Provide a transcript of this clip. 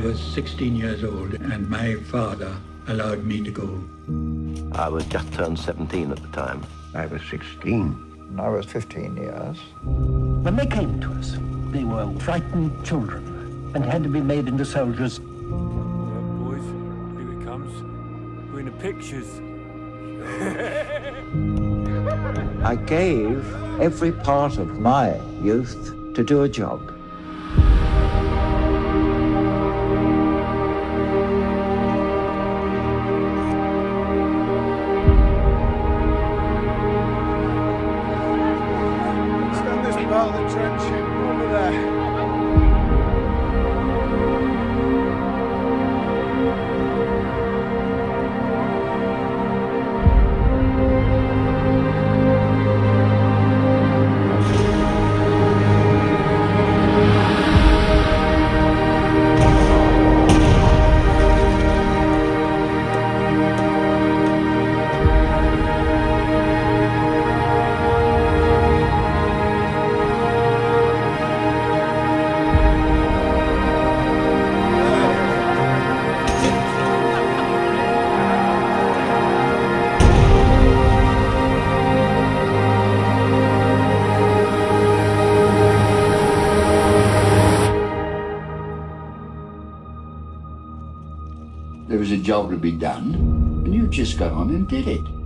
16 years old, and my father allowed me to go. I was just turned 17 at the time. I was 16. I was 15 years. When they came to us, they were frightened children and had to be made into soldiers. Well, boys, here it comes. We're in the pictures. I gave every part of my youth to do a job. Trench over there. There was a job to be done, and you just got on and did it.